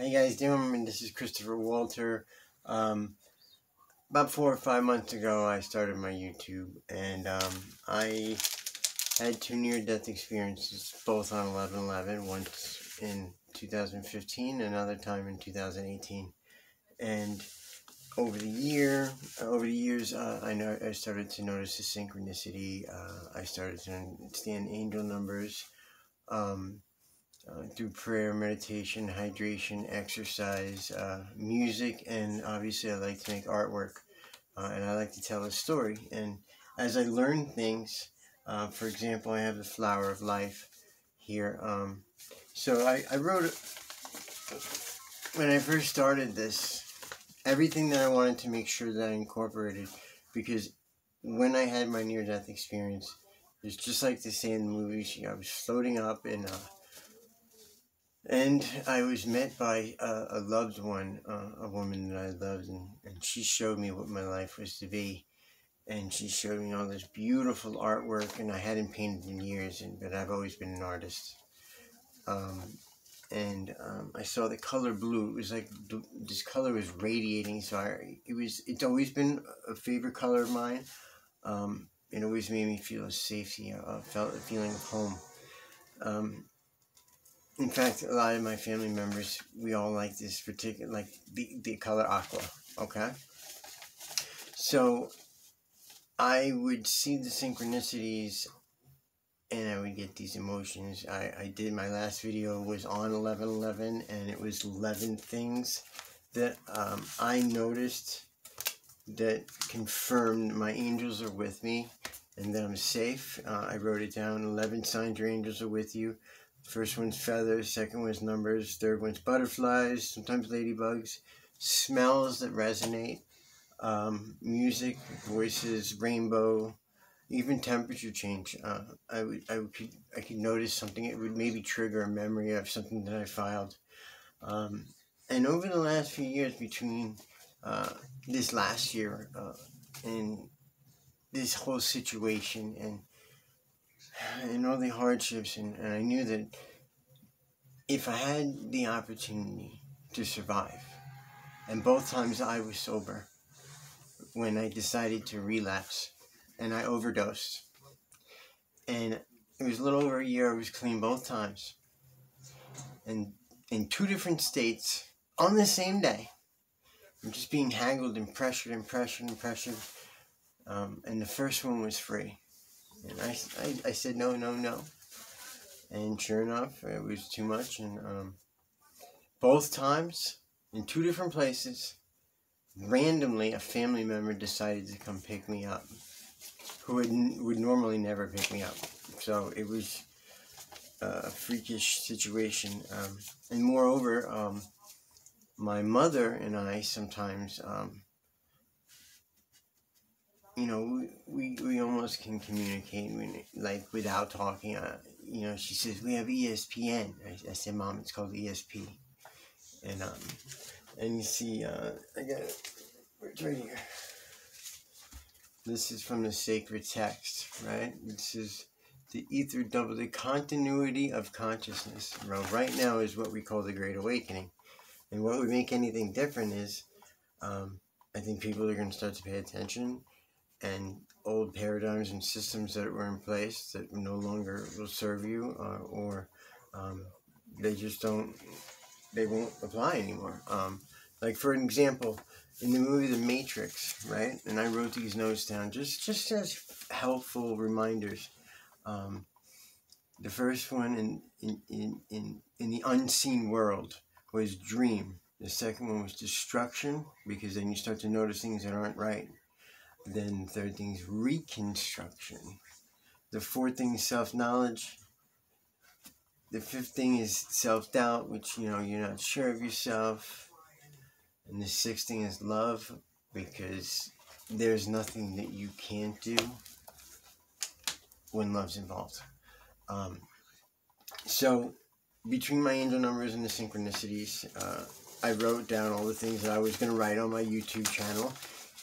How you guys doing? This is Christopher Wolter. Um, about four or five months ago, I started my YouTube, and um, I had two near-death experiences, both on 11-11, once in 2015, another time in 2018. And over the year, over the years, uh, I know I started to notice the synchronicity. Uh, I started to understand angel numbers. Um, through prayer, meditation, hydration, exercise, uh, music, and obviously I like to make artwork. Uh, and I like to tell a story. And as I learn things, uh, for example, I have the flower of life here. Um, so I, I wrote, when I first started this, everything that I wanted to make sure that I incorporated, because when I had my near-death experience, it's just like they say in the movies, I was floating up in a and I was met by a, a loved one, uh, a woman that I loved, and, and she showed me what my life was to be. And she showed me all this beautiful artwork, and I hadn't painted in years, and, but I've always been an artist. Um, and um, I saw the color blue. It was like this color was radiating. So I, it was. It's always been a favorite color of mine. Um, it always made me feel a safety. I felt a feeling of home. Um, in fact, a lot of my family members, we all like this particular, like the, the color aqua, okay? So, I would see the synchronicities and I would get these emotions. I, I did, my last video was on 1111 and it was 11 things that um, I noticed that confirmed my angels are with me and that I'm safe. Uh, I wrote it down, 11 signs your angels are with you. First one's feathers, second one's numbers, third one's butterflies, sometimes ladybugs, smells that resonate, um, music, voices, rainbow, even temperature change. Uh, I would I would I could notice something. It would maybe trigger a memory of something that I filed. Um, and over the last few years, between uh, this last year uh, and this whole situation and and all the hardships, and, and I knew that if I had the opportunity to survive, and both times I was sober when I decided to relapse, and I overdosed, and it was a little over a year I was clean both times, and in two different states on the same day. I'm just being haggled and pressured and pressured and pressured. Um, and the first one was free. And I, I, I said no, no, no. And sure enough, it was too much. And um, both times, in two different places, randomly a family member decided to come pick me up, who would, would normally never pick me up. So it was a freakish situation. Um, and moreover, um, my mother and I sometimes um, you know, we, we almost can communicate when, like without talking. Uh, you know, she says we have ESPN. I, I said, Mom, it's called ESP. And um, and you see, uh, I got it. It's right here. This is from the sacred text, right? This is the ether double, the continuity of consciousness. Well, right now is what we call the Great Awakening. And what would make anything different is, um, I think people are going to start to pay attention and old paradigms and systems that were in place that no longer will serve you uh, or um, they just don't they won't apply anymore. Um, like for an example in the movie the matrix right and i wrote these notes down just just as helpful reminders um, the first one in, in, in, in, in the unseen world was dream. The second one was destruction because then you start to notice things that aren't right then third thing is reconstruction. The fourth thing is self-knowledge. The fifth thing is self-doubt, which, you know, you're not sure of yourself. And the sixth thing is love, because there's nothing that you can't do when love's involved. Um, so, between my angel numbers and the synchronicities, uh, I wrote down all the things that I was going to write on my YouTube channel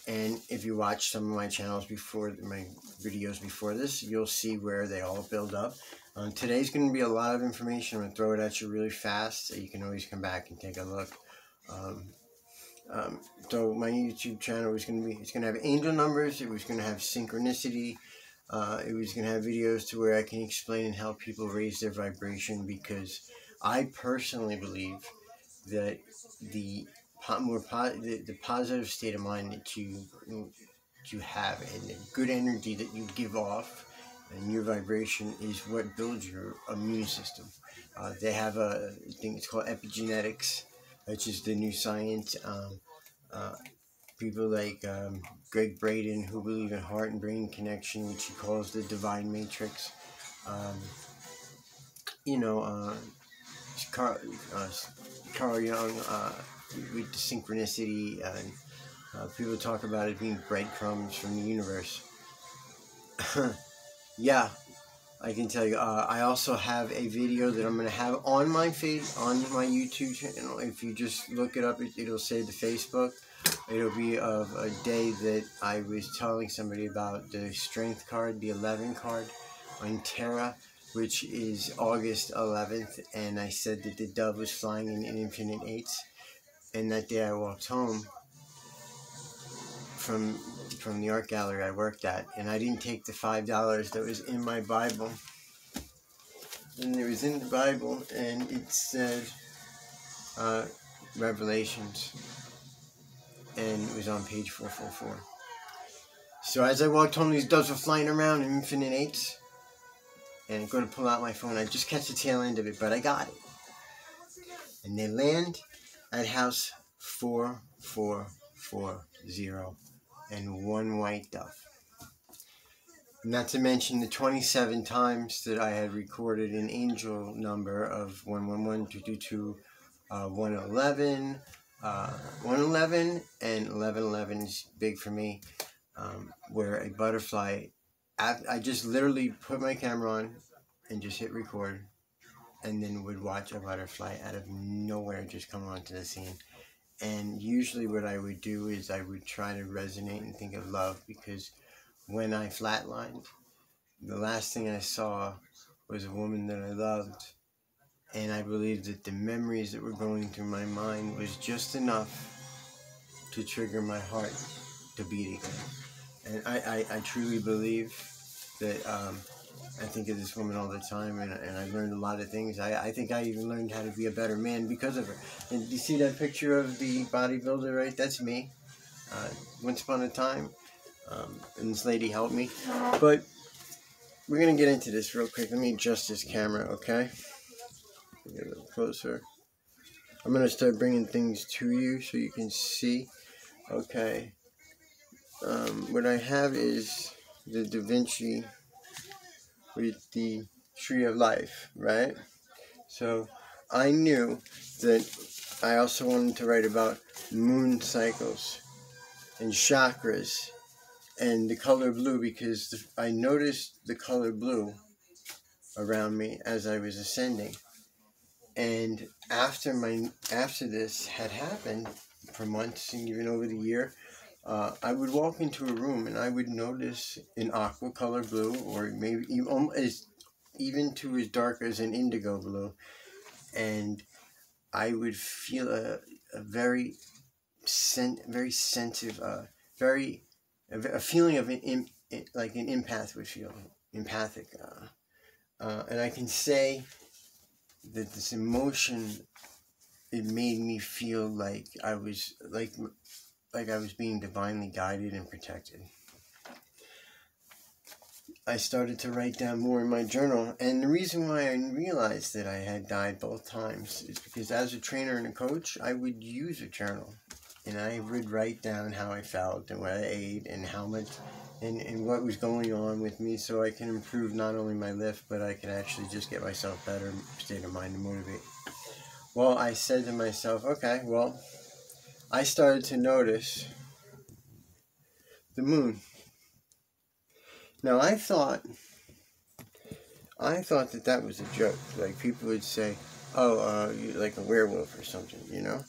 and if you watch some of my channels before, my videos before this, you'll see where they all build up. Uh, today's going to be a lot of information. I'm going to throw it at you really fast so you can always come back and take a look. Um, um, so my YouTube channel was going to be, it's going to have angel numbers. It was going to have synchronicity. Uh, it was going to have videos to where I can explain and help people raise their vibration because I personally believe that the more the, the positive state of mind that you you have and the good energy that you give off and your vibration is what builds your immune system. Uh, they have a thing it's called epigenetics, which is the new science. Um, uh, people like um, Gregg Braden, who believe in heart and brain connection, which he calls the divine matrix. Um, you know, uh, Carl, uh, Carl Jung uh, with the synchronicity, and uh, people talk about it being breadcrumbs from the universe. yeah, I can tell you. Uh, I also have a video that I'm going to have on my face on my YouTube channel. If you just look it up, it, it'll say the Facebook. It'll be of a day that I was telling somebody about the strength card, the 11 card on Tarot, which is August 11th. And I said that the dove was flying in, in infinite eights. And that day I walked home from from the art gallery I worked at, and I didn't take the five dollars that was in my Bible. And it was in the Bible, and it said uh, Revelations, and it was on page four four four. So as I walked home, these doves were flying around in infinite eights, and I go to pull out my phone. I just catch the tail end of it, but I got it. And they land at house four four four zero and one white dove. Not to mention the 27 times that I had recorded an angel number of 111, 222, uh, 111, uh, 111, and 1111 is big for me, um, where a butterfly, I just literally put my camera on and just hit record and then would watch a butterfly out of nowhere just come onto the scene. And usually, what I would do is I would try to resonate and think of love because when I flatlined, the last thing I saw was a woman that I loved. And I believe that the memories that were going through my mind was just enough to trigger my heart to beat again. And I, I, I truly believe that um, I think of this woman all the time, and, and I learned a lot of things. I, I think I even learned how to be a better man because of her. And you see that picture of the bodybuilder, right? That's me. Uh, once upon a time, um, and this lady helped me. But we're gonna get into this real quick. Let me adjust this camera, okay? Get a little closer. I'm gonna start bringing things to you so you can see. Okay. Um, what I have is the Da Vinci with the tree of life, right? So I knew that I also wanted to write about moon cycles and chakras and the color blue because the, I noticed the color blue around me as I was ascending. And after my after this had happened for months and even over the year, uh, I would walk into a room and I would notice an aqua color blue, or maybe even, as, even to as dark as an indigo blue, and I would feel a, a very sen- very sensitive, uh, very a, a, feeling of an in, like an empath would feel, empathic, uh, uh, and I can say that this emotion it made me feel like I was like like I was being divinely guided and protected. I started to write down more in my journal, and the reason why I realized that I had died both times is because as a trainer and a coach, I would use a journal, and I would write down how I felt and what I ate and how much and, and what was going on with me so I can improve not only my lift, but I can actually just get myself better state of mind to motivate. Well, I said to myself, okay, well, I started to notice the moon. Now I thought, I thought that that was a joke. Like people would say, "Oh, uh, like a werewolf or something," you know.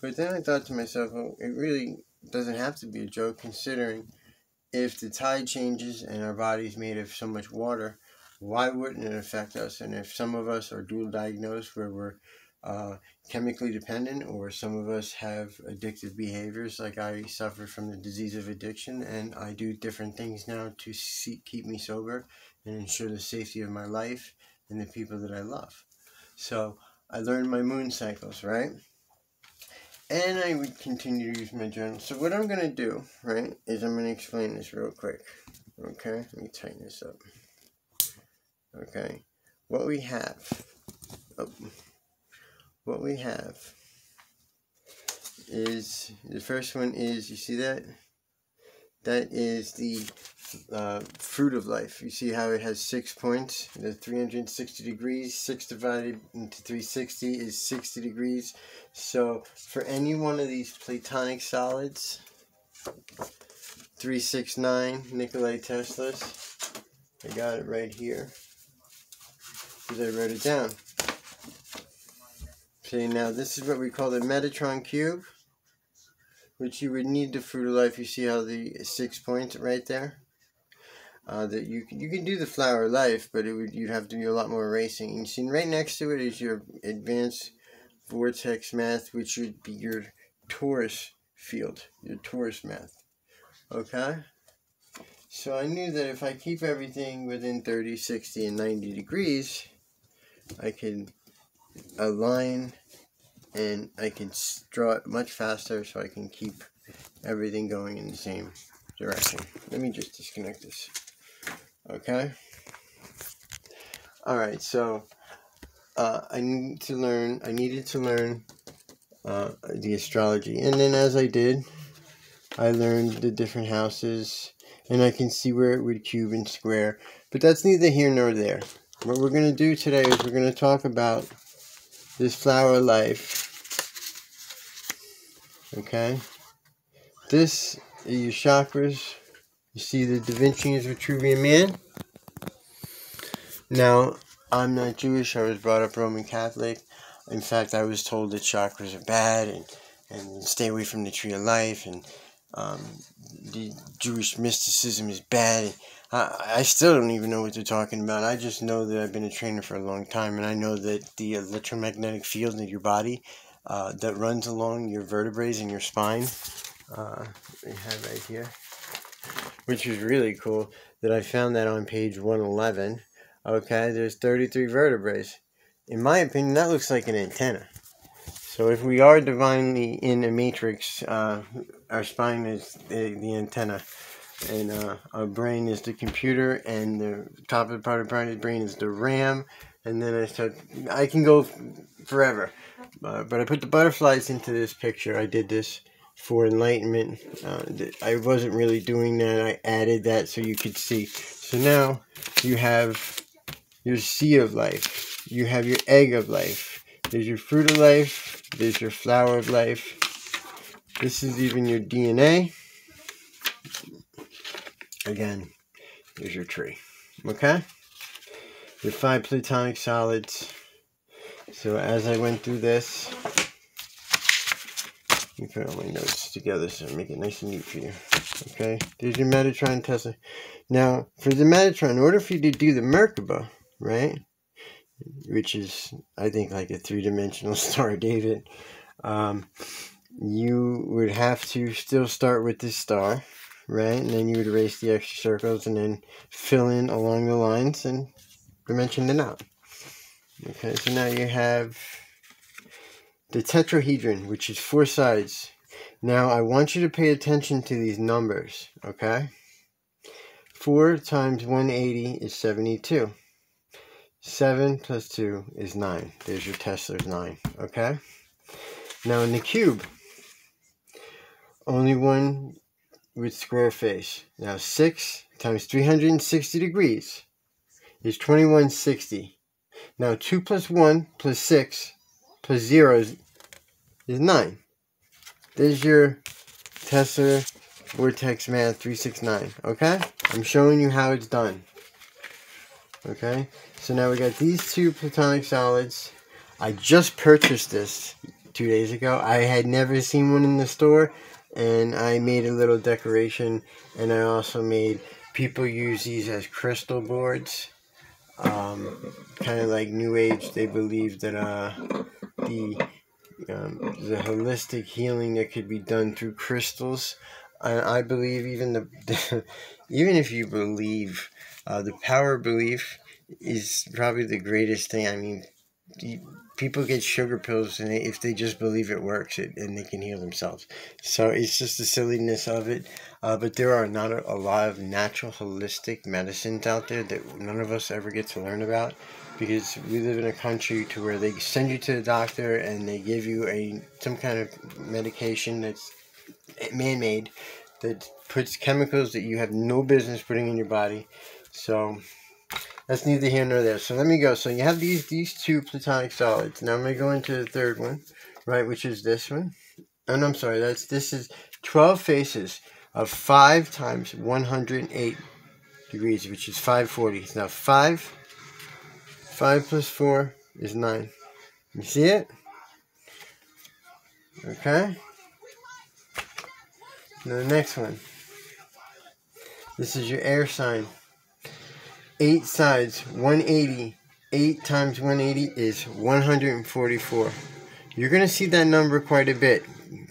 But then I thought to myself, well, it really doesn't have to be a joke, considering if the tide changes and our body's made of so much water, why wouldn't it affect us? And if some of us are dual diagnosed where we're uh, chemically dependent, or some of us have addictive behaviors, like I suffer from the disease of addiction, and I do different things now to see, keep me sober and ensure the safety of my life and the people that I love. So I learned my moon cycles, right? And I would continue to use my journal. So what I'm going to do, right, is I'm going to explain this real quick. Okay, let me tighten this up. Okay, what we have, oh, what we have is, the first one is, you see that? That is the uh, fruit of life. You see how it has six points, the 360 degrees, 6 divided into 360 is 60 degrees. So for any one of these platonic solids, 369 Nikolai Tesla's, I got it right here because I wrote it down. Okay, now this is what we call the Metatron cube, which you would need the fruit of life. You see how the six points right there? Uh, that you can, you can do the flower life, but it would you'd have to do a lot more erasing. And see right next to it is your advanced vortex math, which would be your torus field, your torus math. Okay? So I knew that if I keep everything within 30, 60, and 90 degrees, I can align and I can draw it much faster so I can keep everything going in the same direction. Let me just disconnect this. Okay? Alright, so uh, I need to learn, I needed to learn uh, the astrology. And then as I did, I learned the different houses and I can see where it would cube and square. But that's neither here nor there. What we're going to do today is we're going to talk about this flower life. Okay? This is your chakras. You see the Da Vinci Vinci's Vitruvian Man? Now, I'm not Jewish. I was brought up Roman Catholic. In fact, I was told that chakras are bad and, and stay away from the tree of life and um, the Jewish mysticism is bad. I, I still don't even know what they're talking about. I just know that I've been a trainer for a long time, and I know that the electromagnetic field in your body uh, that runs along your vertebrae and your spine, uh, we have right here, which is really cool that I found that on page 111. Okay, there's 33 vertebrae. In my opinion, that looks like an antenna. So if we are divinely in a matrix, uh, our spine is the, the antenna and uh, our brain is the computer, and the top of the part of the brain is the RAM, and then I start. I can go forever, uh, but I put the butterflies into this picture. I did this for enlightenment. Uh, I wasn't really doing that. I added that so you could see. So now you have your seed of life. You have your egg of life. There's your fruit of life. There's your flower of life. This is even your DNA Again, here's your tree. Okay? Your five platonic solids. So as I went through this, me put all my notes together so make it nice and neat for you. Okay? There's your Metatron Tesla. Now, for the Metatron, in order for you to do the Merkaba, right? Which is, I think, like a three-dimensional Star David. Um, you would have to still start with this star right? And then you would erase the extra circles and then fill in along the lines and dimension it out. Okay, so now you have the tetrahedron, which is four sides. Now I want you to pay attention to these numbers, okay? 4 times 180 is 72. 7 plus 2 is 9. There's your Tesla's 9, okay? Now in the cube, only one with square face. Now 6 times 360 degrees is 2160. Now 2 plus 1 plus 6 plus 0 is, is 9. There's your Tesla Vortex Math 369. Okay? I'm showing you how it's done. Okay? So now we got these two platonic solids. I just purchased this two days ago. I had never seen one in the store and I made a little decoration and I also made people use these as crystal boards um, kind of like New Age. They believe that uh, the um, the holistic healing that could be done through crystals. I, I believe even the, the even if you believe uh, the power belief is probably the greatest thing. I mean, people get sugar pills and if they just believe it works it and they can heal themselves. So it's just the silliness of it. Uh, but there are not a, a, lot of natural holistic medicines out there that none of us ever get to learn about because we live in a country to where they send you to the doctor and they give you a some kind of medication that's man-made that puts chemicals that you have no business putting in your body. So that's neither here nor there. So let me go. So you have these these two platonic solids. Now I'm going to go into the third one, right, which is this one. Oh, and I'm sorry, that's this is 12 faces of 5 times 108 degrees, which is 540. Now 5, 5 plus 4 is 9. You see it? Okay. Now the next one. This is your air sign. 8 sides, 180. 8 times 180 is 144. You're going to see that number quite a bit.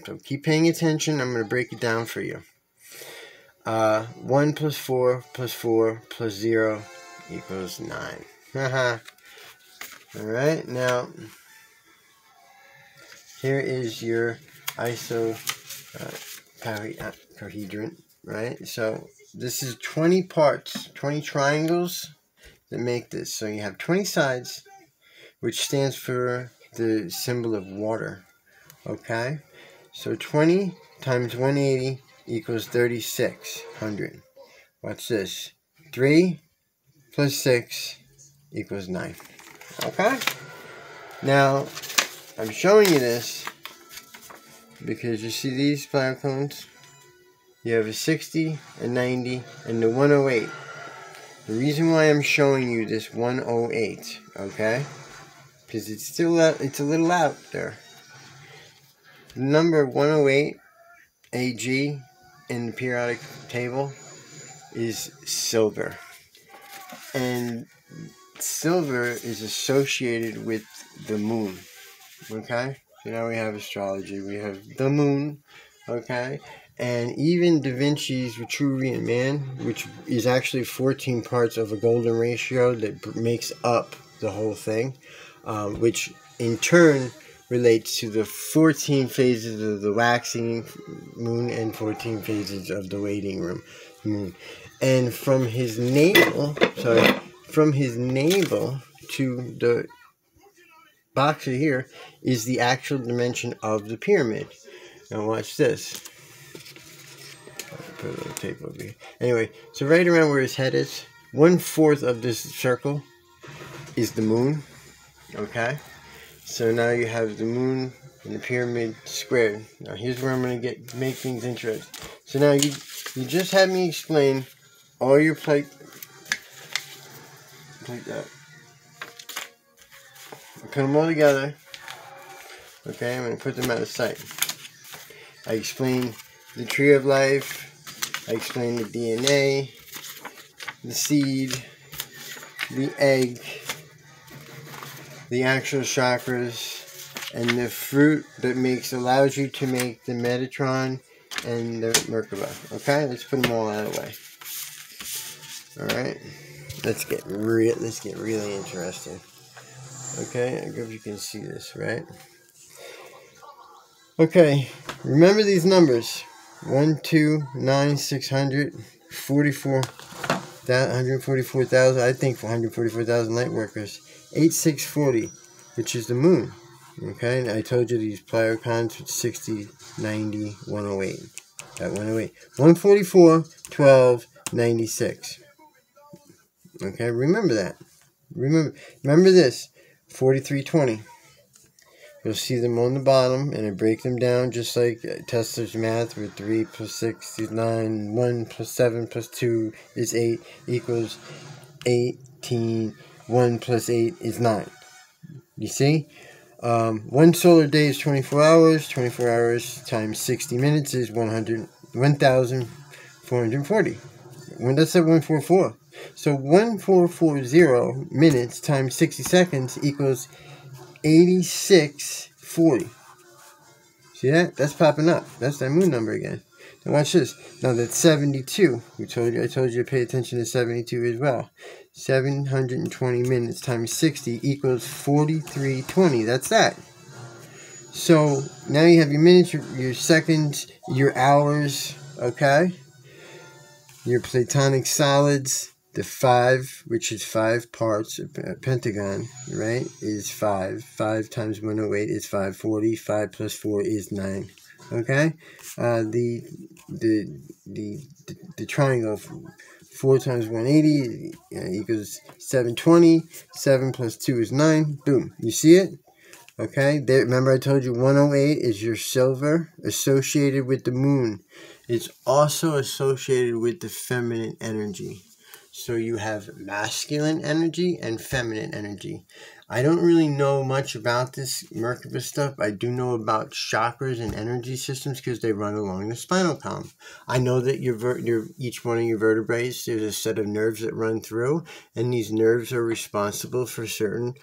So keep paying attention. I'm going to break it down for you. Uh, 1 plus 4 plus 4 plus 0 equals 9. Haha. Alright, now here is your iso uh, cohedrant, right? So this is 20 parts, 20 triangles that make this. So you have 20 sides, which stands for the symbol of water. Okay? So 20 times 180 equals 3600. Watch this. 3 plus 6 equals 9. Okay? Now, I'm showing you this because you see these fire cones? You have a 60, a 90, and the 108. The reason why I'm showing you this 108, okay? Because it's still out, it's a little out there. The number 108 AG in the periodic table is silver. And silver is associated with the moon. Okay? So now we have astrology. We have the moon. Okay? And even Da Vinci's Vitruvian Man, which is actually 14 parts of a golden ratio that makes up the whole thing, um, which in turn relates to the 14 phases of the waxing moon and 14 phases of the waiting room moon. And from his navel, sorry, from his navel to the box here is the actual dimension of the pyramid. Now watch this a little tape over here. Anyway, so right around where his head is, one fourth of this circle is the moon. Okay? So now you have the moon and the pyramid squared. Now here's where I'm gonna get make things interesting. So now you you just had me explain all your plate like that. I put them all together. Okay, I'm gonna put them out of sight. I explained the tree of life, I explained the DNA, the seed, the egg, the actual chakras, and the fruit that makes allows you to make the Metatron and the Merkaba. Okay, let's put them all out of the way. All right, let's get real. Let's get really interesting. Okay, I hope you can see this, right? Okay, remember these numbers. One, two, nine, six hundred, forty-four, that hundred forty-four thousand. I think for hundred forty-four thousand light workers. Eight six forty, which is the moon. Okay, and I told you these pleiocons with 60, 90, 108. At 108. 144, 12, 96. Okay, remember that. Remember remember this. 4320. You'll see them on the bottom, and I break them down just like Tesla's math, where 3 plus 6 is 9, 1 plus 7 plus 2 is 8, equals 18, 1 plus 8 is 9. You see? Um, one solar day is 24 hours, 24 hours times 60 minutes is 100, 1,440. When that's at 144? So 1440 minutes times 60 seconds equals 8640. See that? That's popping up. That's that moon number again. Now watch this. Now that's 72. We told you I told you to pay attention to 72 as well. 720 minutes times 60 equals 4320. That's that. So now you have your minutes, your, your seconds, your hours, okay? Your platonic solids, the five, which is five parts, of a pentagon, right, is five. Five times 108 is 540. Five plus four is nine. Okay? Uh, the, the, the, the, the triangle 4 times 180 uh, equals 720. 7 plus 2 is 9. Boom. You see it? Okay. Remember I told you 108 is your silver associated with the moon. It's also associated with the feminine energy. So you have masculine energy and feminine energy. I don't really know much about this Merkaba stuff. I do know about chakras and energy systems because they run along the spinal column. I know that your, ver- your each one of your vertebrae there's a set of nerves that run through, and these nerves are responsible for certain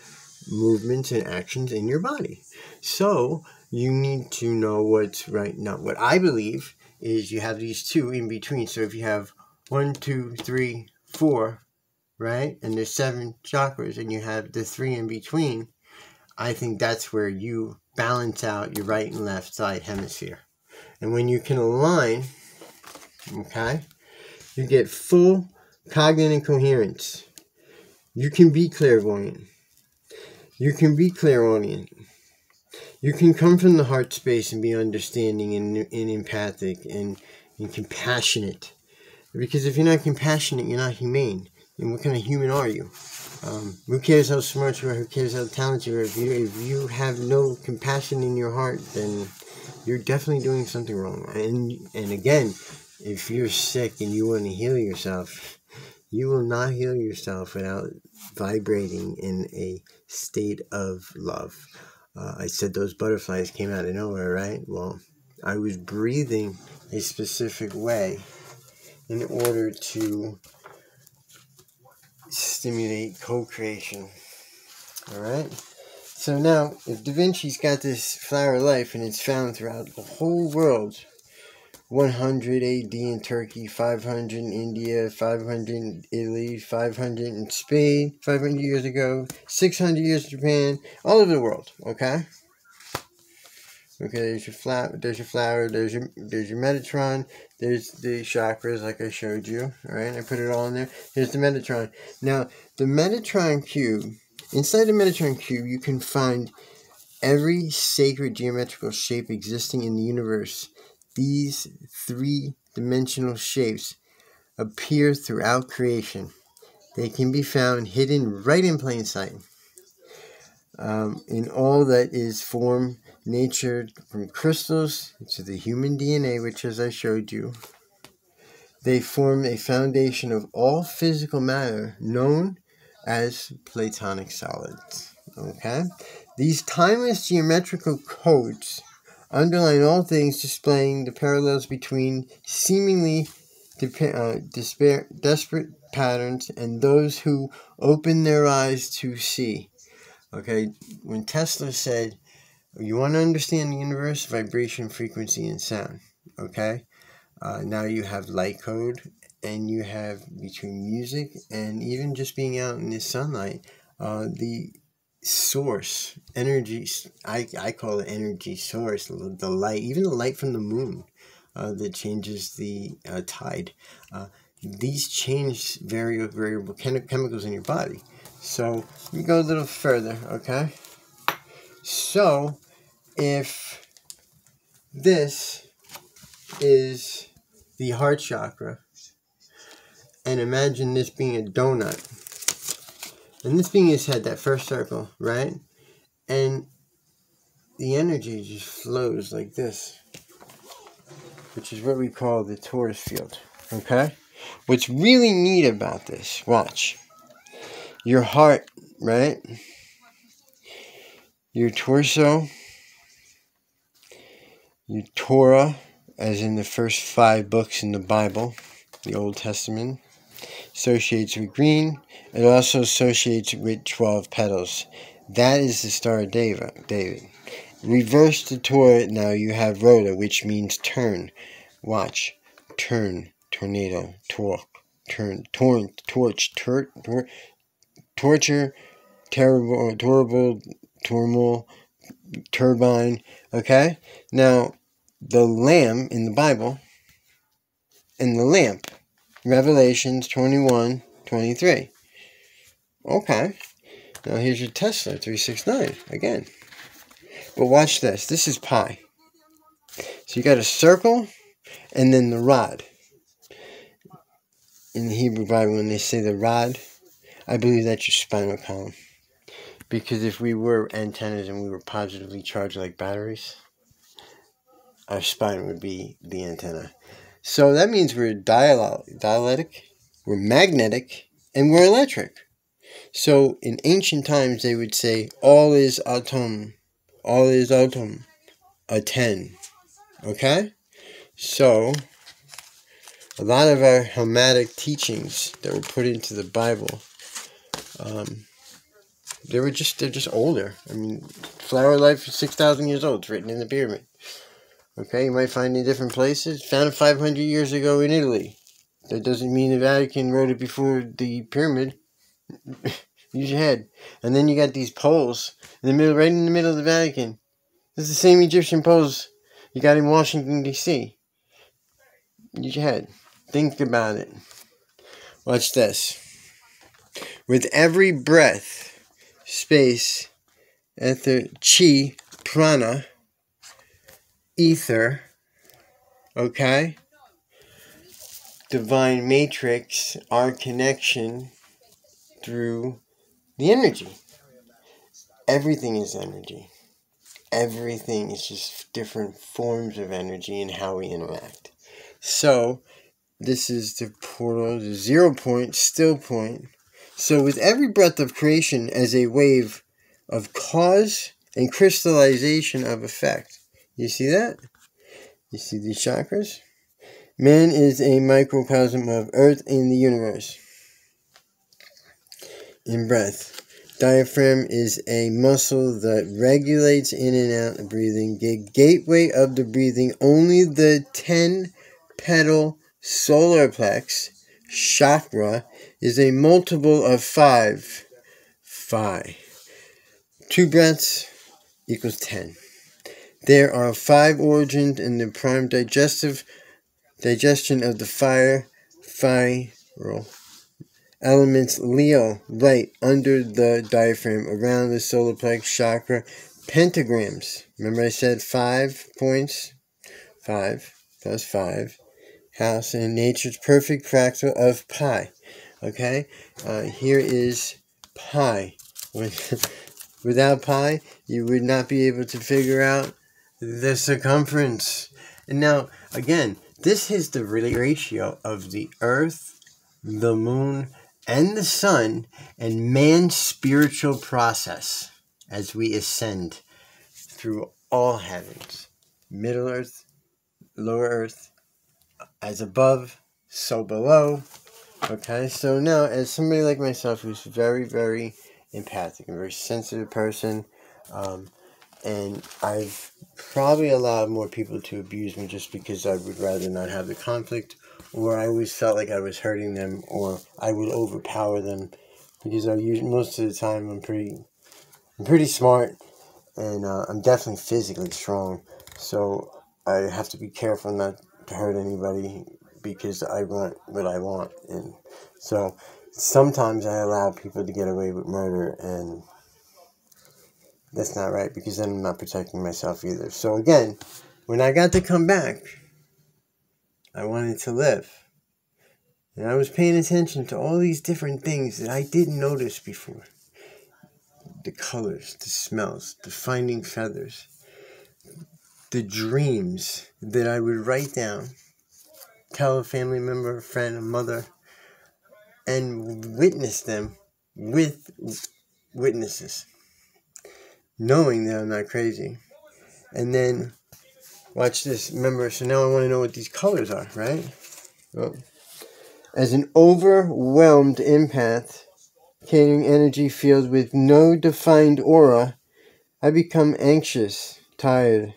movements and actions in your body. So you need to know what's right now. What I believe is you have these two in between. So if you have one, two, three, four right? And there's seven chakras, and you have the three in between. I think that's where you balance out your right and left side hemisphere. And when you can align, okay, you get full cognitive coherence. You can be clairvoyant. You can be clairaudient. You can come from the heart space and be understanding and, and empathic and, and compassionate. Because if you're not compassionate, you're not humane. And what kind of human are you? Um, who cares how smart you are? Who cares how talented you are? If you, if you have no compassion in your heart, then you're definitely doing something wrong. And and again, if you're sick and you want to heal yourself, you will not heal yourself without vibrating in a state of love. Uh, I said those butterflies came out of nowhere, right? Well, I was breathing a specific way in order to stimulate co-creation. Alright? So now, if Da Vinci's got this flower of life and it's found throughout the whole world, 100 AD in Turkey, 500 in India, 500 in Italy, 500 in Spain, 500 years ago, 600 years in Japan, all over the world, okay? Okay, there's your flower, there's your flower, there's your there's your Metatron, there's the chakras like I showed you, alright? I put it all in there. Here's the Metatron. Now, the Metatron cube, inside the Metatron cube, you can find every sacred geometrical shape existing in the universe. These three-dimensional shapes appear throughout creation. They can be found hidden right in plain sight. Um, in all that is form nature from crystals to the human DNA, which, as I showed you, they form a foundation of all physical matter known as platonic solids. Okay? These timeless geometrical codes underline all things, displaying the parallels between seemingly uh, despair, desperate patterns and those who open their eyes to see. Okay, when Tesla said, you want to understand the universe, vibration, frequency, and sound. Okay? Uh, now you have light code, and you have between music and even just being out in the sunlight, uh, the source, energy, I, I call it energy source, the light, even the light from the moon uh, that changes the uh, tide. Uh, these change very variable chemicals in your body. So, we go a little further, okay? So, if this is the heart chakra, and imagine this being a donut, and this being his head, that first circle, right? And the energy just flows like this, which is what we call the torus field, okay? What's really neat about this, watch, your heart, right? Your torso, your Torah, as in the first five books in the Bible, the Old Testament, associates with green. It also associates with 12 petals. That is the Star of David. Reverse the Torah, now you have Rhoda, which means turn. Watch. Turn. Tornado. Torque. Turn. Torrent. Torch. Tur, tor, torture. Terrible. Terrible. Turmoil. Turbine. Okay? Now, the lamb in the Bible and the lamp. Revelations 21 23. Okay. Now here's your Tesla 369 again. But watch this. This is pi. So you got a circle and then the rod. In the Hebrew Bible, when they say the rod, I believe that's your spinal column. Because if we were antennas and we were positively charged like batteries, our spine would be the antenna. So that means we're dielectric, we're magnetic, and we're electric. So in ancient times, they would say, all is atom, all is atom, a 10. Okay? So, a lot of our Hermetic teachings that were put into the Bible, um, they were just, they're just older. I mean, flower life is 6,000 years old. It's written in the pyramid. Okay, you might find it in different places. Found 500 years ago in Italy. That doesn't mean the Vatican wrote it before the pyramid. Use your head. And then you got these poles in the middle, right in the middle of the Vatican. It's the same Egyptian poles you got in Washington, D.C. Use your head. Think about it. Watch this. With every breath, space, ether, chi, prana, ether, okay? Divine matrix, our connection through the energy. Everything is energy. Everything is just different forms of energy and how we interact. So, this is the portal, the zero point, still point. So, with every breath of creation as a wave of cause and crystallization of effect, you see that? You see these chakras? Man is a microcosm of Earth and the universe. In breath. Diaphragm is a muscle that regulates in and out the breathing. The gateway of the breathing, only the 10 petal solar plex chakra is a multiple of 5. 5. Two breaths equals 10. There are five origins in the prime digestive digestion of the fire viral elements Leo right under the diaphragm around the solar plex chakra pentagrams. Remember I said five points? Five plus five. House in nature's perfect fractal of pi. Okay? Uh, here is pi. Without pi, you would not be able to figure out the circumference. And now, again, this is the ratio of the earth, the moon, and the sun, and man's spiritual process as we ascend through all heavens middle earth, lower earth, as above, so below. Okay, so now, as somebody like myself who's very, very empathic and very sensitive person, um, and I've probably allowed more people to abuse me just because I would rather not have the conflict, or I always felt like I was hurting them, or I would overpower them, because I use most of the time I'm pretty, I'm pretty smart, and uh, I'm definitely physically strong, so I have to be careful not to hurt anybody because I want what I want, and so sometimes I allow people to get away with murder and that's not right because then I'm not protecting myself either. So again, when I got to come back, I wanted to live. And I was paying attention to all these different things that I didn't notice before. The colors, the smells, the finding feathers, the dreams that I would write down, tell a family member, a friend, a mother, and witness them with witnesses knowing that I'm not crazy. And then, watch this. Remember, so now I want to know what these colors are, right? Well, As an overwhelmed empath, carrying energy field with no defined aura, I become anxious, tired,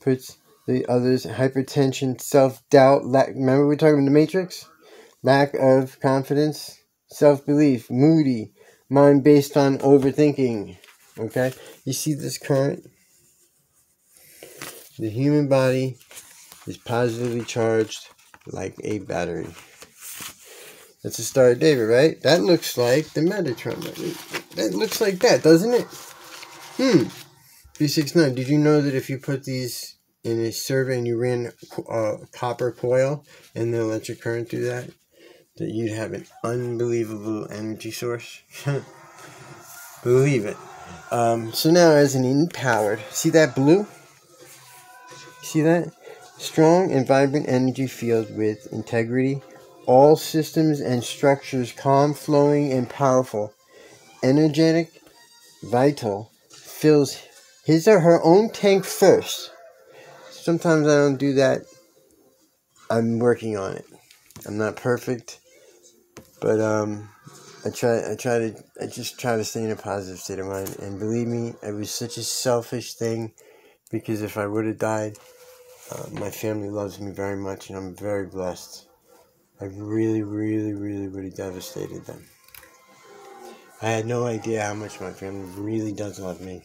puts the others hypertension, self doubt, lack. Remember we are talking about the matrix? Lack of confidence, self belief, moody, mind based on overthinking. Okay? You see this current? The human body is positively charged like a battery. That's the Star of David, right? That looks like the Metatron. That looks like that, doesn't it? Hmm. B69, did you know that if you put these in a survey and you ran a uh, copper coil and the electric current through that, that you'd have an unbelievable energy source? Believe it. Um, so now as an empowered, see that blue? See that? Strong and vibrant energy field with integrity, all systems and structures calm, flowing, and powerful, energetic, vital, fills his or her own tank first. Sometimes I don't do that. I'm working on it. I'm not perfect, but um, I try. I try to. I just try to stay in a positive state of mind. And believe me, it was such a selfish thing, because if I would have died, uh, my family loves me very much, and I'm very blessed. I really, really, really, really devastated them. I had no idea how much my family really does love me.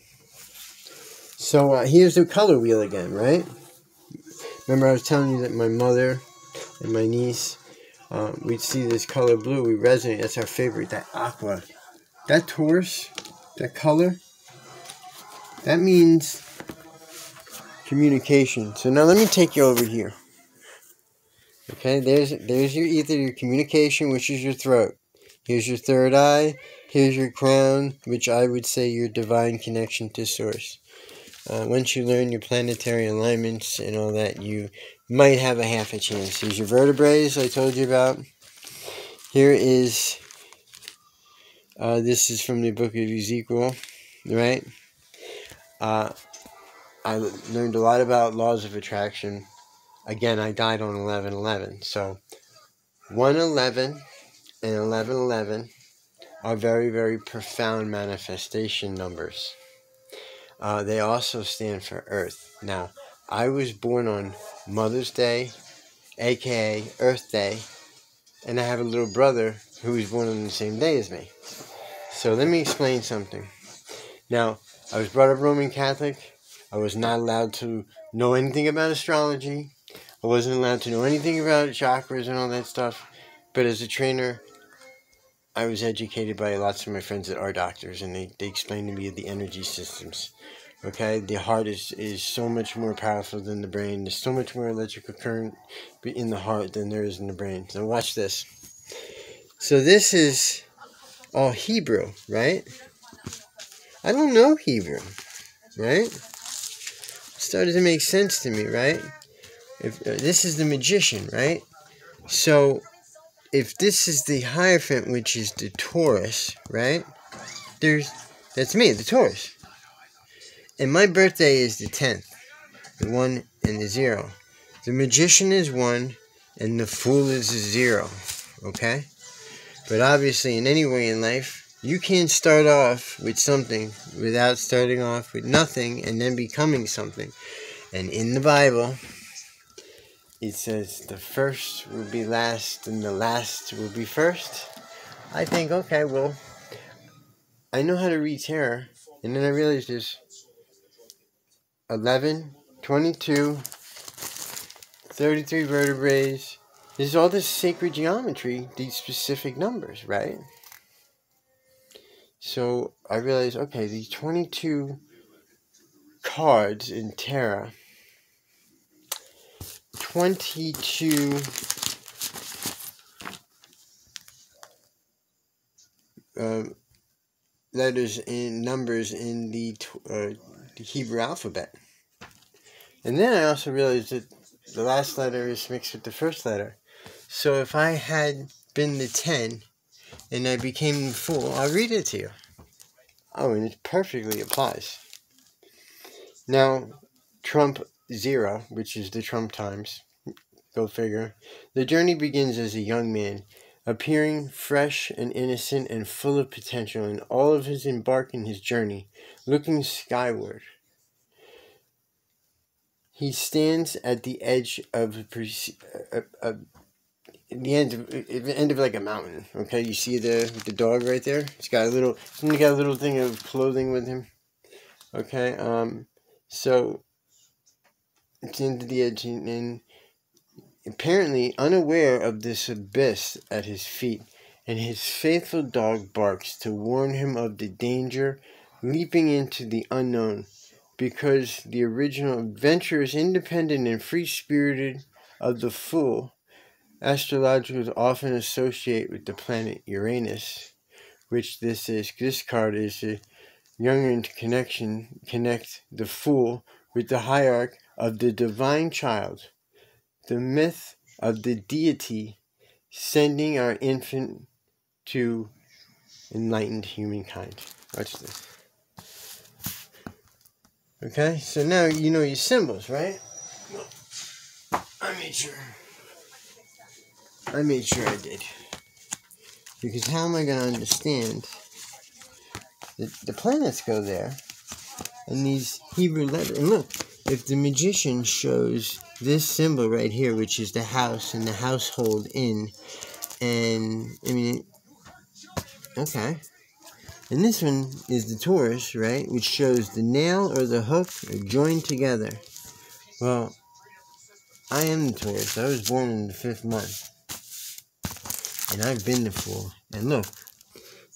So uh, here's the color wheel again, right? Remember I was telling you that my mother and my niece, uh, we'd see this color blue, we resonate, that's our favorite, that aqua. That Taurus, that color, that means communication. So now let me take you over here. Okay, there's there's your either your communication, which is your throat. Here's your third eye. Here's your crown, which I would say your divine connection to source. Uh, once you learn your planetary alignments and all that, you might have a half a chance. Here's your vertebrae, I told you about. Here is, uh, this is from the book of Ezekiel, right? Uh, I learned a lot about laws of attraction again, I died on 11 11. So 1 11 and 11 11 are very, very profound manifestation numbers. Uh, they also stand for Earth. Now, I was born on Mother's Day, aka Earth Day, and I have a little brother who was born on the same day as me. So let me explain something. Now, I was brought up Roman Catholic. I was not allowed to know anything about astrology. I wasn't allowed to know anything about chakras and all that stuff. But as a trainer, I was educated by lots of my friends that are doctors, and they, they explained to me the energy systems. Okay, the heart is, is so much more powerful than the brain. There's so much more electrical current in the heart than there is in the brain. So watch this. So this is all Hebrew, right? I don't know Hebrew, right? It started to make sense to me, right? If uh, this is the magician, right? So if this is the Hierophant, which is the Taurus, right? There's that's me, the Taurus. And my birthday is the 10th, the 1 and the 0. The magician is 1 and the fool is 0, okay? But obviously, in any way in life, you can't start off with something without starting off with nothing and then becoming something. And in the Bible, it says the first will be last and the last will be first. I think, okay, well, I know how to read tarot. And then I realized there's 11, 22, 33 vertebrae. There's all this sacred geometry, these specific numbers, right? So I realized, okay, these 22 cards in tarot 22 uh, letters and numbers in the, uh, the Hebrew alphabet. And then I also realized that the last letter is mixed with the first letter. So if I had been the 10 and I became the fool, I'll read it to you. Oh, and it perfectly applies. Now, Trump zero, which is the Trump times, Go figure. The journey begins as a young man, appearing fresh and innocent and full of potential in all of his embarking his journey, looking skyward. He stands at the edge of a, a, a the end of the end of like a mountain. Okay, you see the the dog right there. He's got a little. He's got a little thing of clothing with him. Okay, um, so it's into the edge and, apparently unaware of this abyss at his feet, and his faithful dog barks to warn him of the danger leaping into the unknown, because the original adventure is independent and free spirited of the fool Astrologicals often associate with the planet Uranus, which this is. This card is a Jungian connection, connect the fool with the hierarch of the divine child, the myth of the deity sending our infant to enlightened humankind. Watch this. Okay, so now you know your symbols, right? I made sure. I made sure I did. Because how am I going to understand? The, the planets go there, and these Hebrew letters. And look, if the magician shows this symbol right here, which is the house and the household in, and I mean, okay. And this one is the Taurus, right? Which shows the nail or the hook are joined together. Well, I am the Taurus. I was born in the fifth month. And I've been the fool. And look,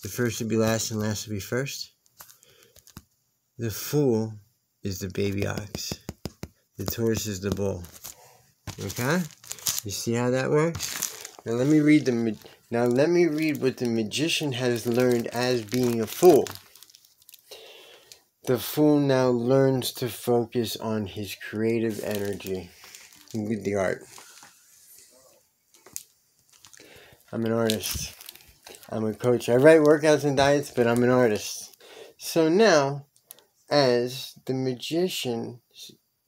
the first will be last and last will be first. The fool is the baby ox. The Taurus is the bull. Okay? You see how that works? Now let me read the now let me read what the magician has learned as being a fool. The fool now learns to focus on his creative energy with the art. I'm an artist. I'm a coach. I write workouts and diets, but I'm an artist. So now, as the magician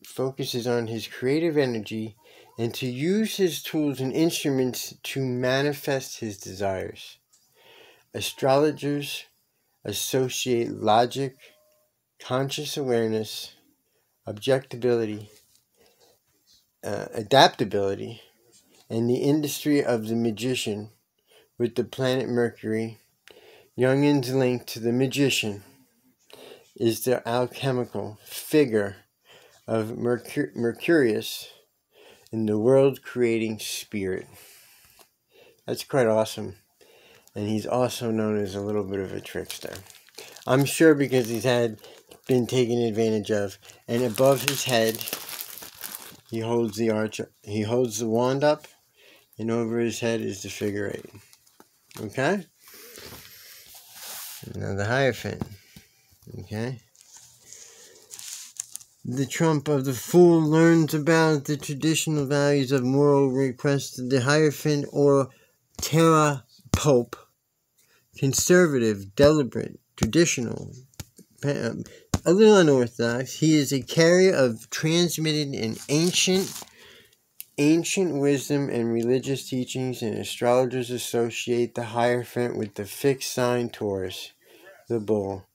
focuses on his creative energy and to use his tools and instruments to manifest his desires, astrologers associate logic, conscious awareness, objectability, uh, adaptability, and the industry of the magician with the planet Mercury, Jungian's link to the magician is the alchemical figure of Mercur- Mercurius in the world creating spirit. That's quite awesome. And he's also known as a little bit of a trickster. I'm sure because he's had been taken advantage of. And above his head, he holds the arch. He holds the wand up, and over his head is the figure eight. Okay? Now the Hierophant. Okay? The trump of the fool learns about the traditional values of moral request. The Hierophant or Terra Pope. Conservative, deliberate, traditional, um, a little unorthodox. He is a carrier of transmitted and ancient Ancient wisdom and religious teachings and astrologers associate the Hierophant with the fixed sign Taurus, the bull.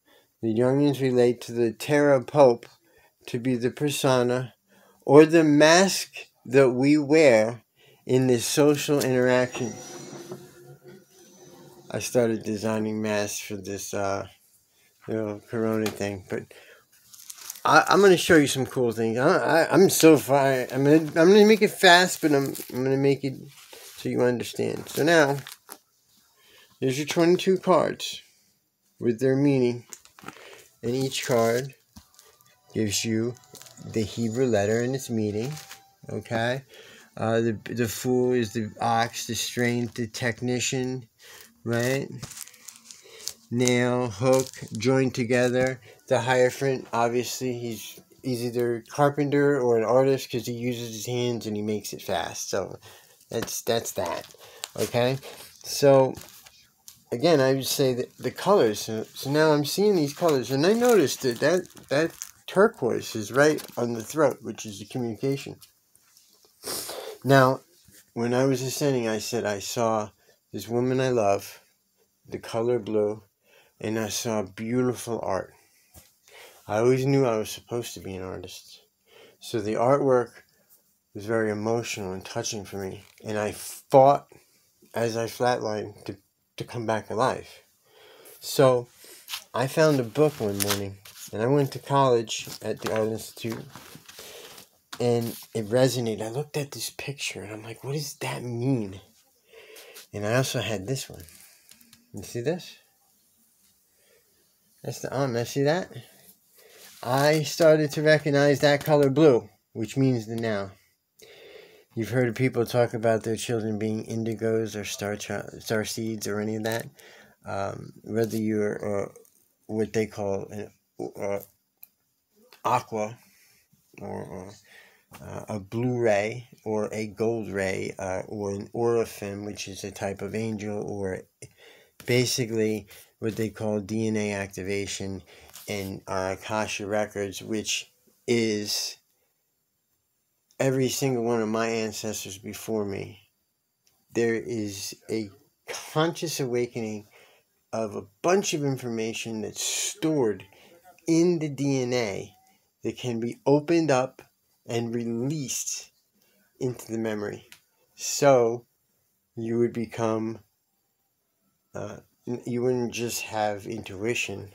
The Jungians relate to the Terra Pope to be the persona or the mask that we wear in this social interaction. I started designing masks for this uh, little Corona thing, but I, am gonna show you some cool things. I, I, am so far. I'm gonna I'm gonna make it fast, but I'm I'm gonna make it so you understand. So now, there's your 22 cards with their meaning, and each card gives you the Hebrew letter and its meaning. Okay, uh, the the fool is the ox, the strength, the technician, right? nail, hook, joined together. The Hierophant, obviously, he's he's either carpenter or an artist because he uses his hands and he makes it fast. So that's that's that. Okay, so again, I would say that the colors. So, so now I'm seeing these colors, and I noticed that that that turquoise is right on the throat, which is the communication. Now, when I was ascending, I said I saw this woman I love, the color blue, and I saw beautiful art. I always knew I was supposed to be an artist. So the artwork was very emotional and touching for me. And I fought as I flatlined to, to come back alive. So I found a book one morning and I went to college at the Art Institute and it resonated. I looked at this picture and I'm like, what does that mean? And I also had this one. You see this? That's the oh, arm. I see that? I started to recognize that color blue, which means the now. You've heard people talk about their children being indigos or star star seeds or any of that. Um, whether you're uh, what they call an uh, aqua or uh, a blue ray or a gold ray uh, or an auraphim, which is a type of angel, or basically what they call DNA activation in Akasha records, which is every single one of my ancestors before me. There is a conscious awakening of a bunch of information that's stored in the DNA that can be opened up and released into the memory. So you would become, uh, you wouldn't just have intuition,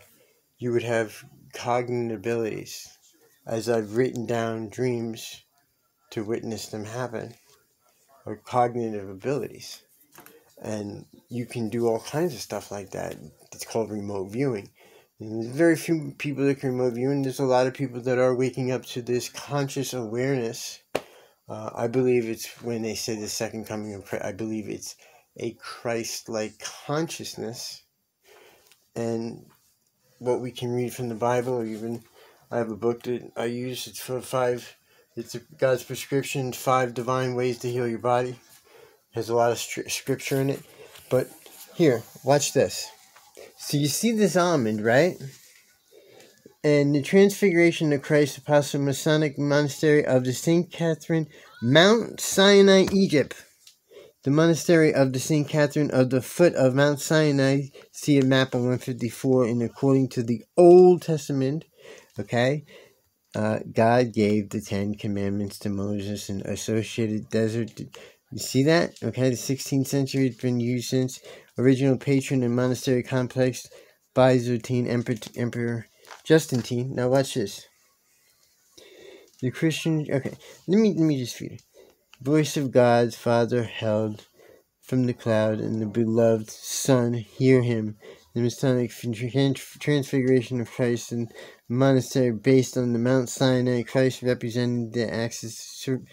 you would have cognitive abilities. As I've written down dreams to witness them happen, or cognitive abilities. And you can do all kinds of stuff like that. It's called remote viewing. And there's very few people that can remote view, and there's a lot of people that are waking up to this conscious awareness. Uh, I believe it's when they say the second coming of Christ, I believe it's a Christ like consciousness. And what we can read from the Bible, or even I have a book that I use, it's for five, it's God's prescription, five divine ways to heal your body. Has a lot of scripture in it. But here, watch this. So you see this almond, right? And the Transfiguration of Christ apse mosaic Monastery of the St. Catherine, Mount Sinai, Egypt. The monastery of the St. Catherine of the foot of Mount Sinai, see a map on 154, and according to the Old Testament, okay, uh, God gave the Ten Commandments to Moses and associated desert. You see that? Okay, the 16th century has been used since original patron and monastery complex Byzantine Emperor, Emperor Justinian. Now watch this. The Christian. Okay, let me let me just read it. Voice of God's Father held from the cloud, and the beloved Son hear him. The mosaic Transfiguration of Christ and monastery based on the Mount Sinai. Christ represented the axis sur,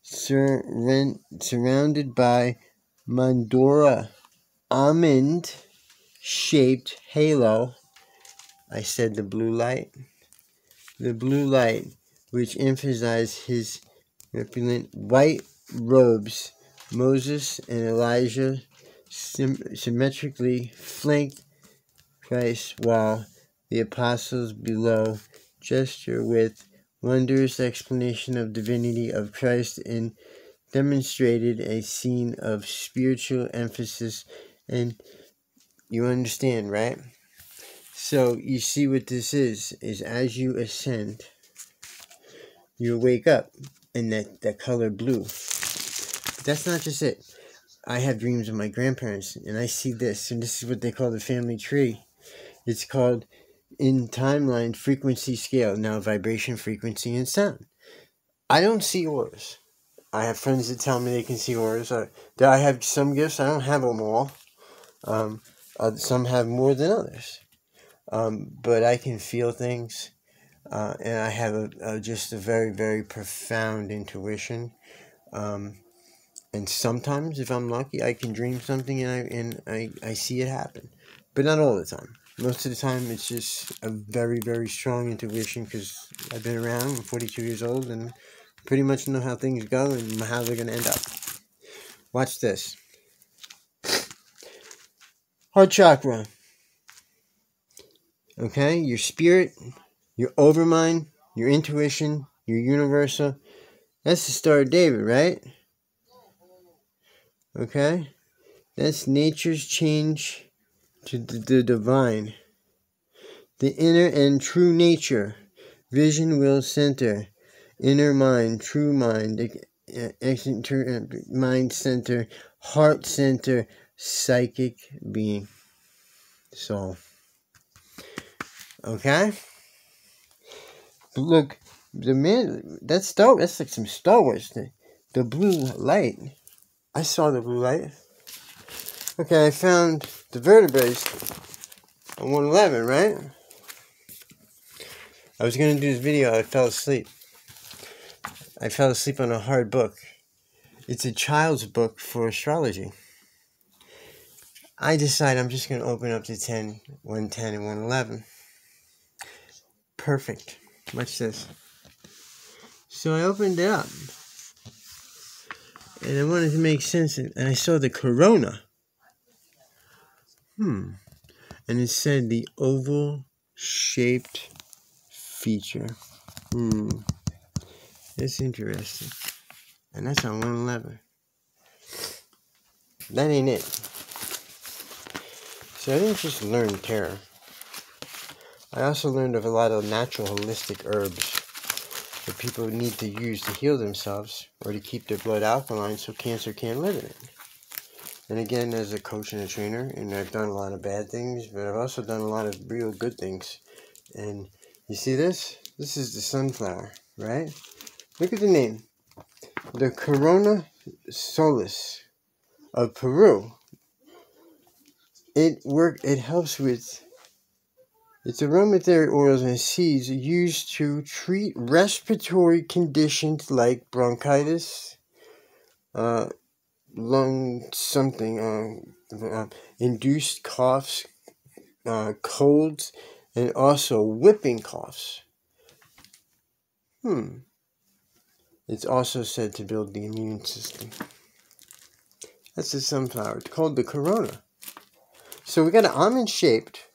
sur, surrounded by mandorla almond shaped halo. I said the blue light. The blue light, which emphasized his repellent white robes, Moses and Elijah sym- symmetrically flanked Christ while the apostles below gesture with wondrous explanation of divinity of Christ and demonstrated a scene of spiritual emphasis and you understand, right? So you see what this is, is as you ascend, you wake up in that, that color blue. But that's not just it. I have dreams of my grandparents and I see this, and this is what they call the family tree. It's called in timeline frequency scale, now vibration, frequency, and sound. I don't see auras. I have friends that tell me they can see auras. I, I have some gifts, I don't have them all. Um, uh, some have more than others. Um, but I can feel things, uh, and I have a, a, just a very, very profound intuition. Um, and sometimes, if I'm lucky, I can dream something and I and I, I see it happen, but not all the time. Most of the time, it's just a very, very strong intuition because I've been around. I'm 42 years old and pretty much know how things go and how they're going to end up. Watch this. Heart chakra. Okay, your spirit, your overmind, your intuition, your universal. That's the Star of David, right? Okay? That's nature's change to the divine. The inner and true nature, vision, will, center, inner mind, true mind, mind center, heart center, psychic being. soul. okay? Look, the man, that's Star, that's like some Star Wars thing. The blue light. I saw the blue light. Okay, I found the vertebrae on 111, right? I was going to do this video, I fell asleep. I fell asleep on a hard book. It's a child's book for astrology. I decide I'm just going to open up to 10, 110, and 111. Perfect. Watch this. So I opened it up. And I wanted to make sense, and I saw the corona. Hmm. And it said the oval shaped feature. Hmm. That's interesting. And that's on 111. That ain't it. So I didn't just learn tarot. I also learned of a lot of natural holistic herbs that people need to use to heal themselves or to keep their blood alkaline so cancer can't live in it. And again, as a coach and a trainer, and I've done a lot of bad things, but I've also done a lot of real good things. And you see this? This is the sunflower, right? Look at the name. The Corona Solis of Peru. It work it helps with it's aromatherapy oils and seeds used to treat respiratory conditions like bronchitis, uh, lung something, uh, induced coughs, uh, colds, and also whipping coughs. Hmm. It's also said to build the immune system. That's the sunflower. It's called the corona. So we got an almond shaped